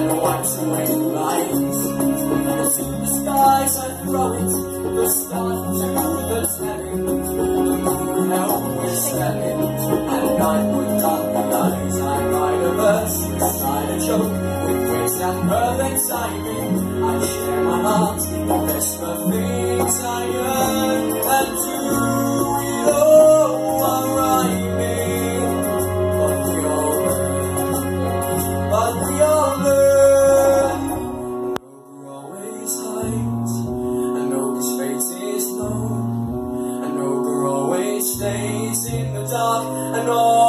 and the lights and red lights. And it's in the skies I throw it, the stars and the setting, the moon always setting, and I would dark the night. I write a verse beside a joke, with wits and perfect timing. In the dark and all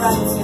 right.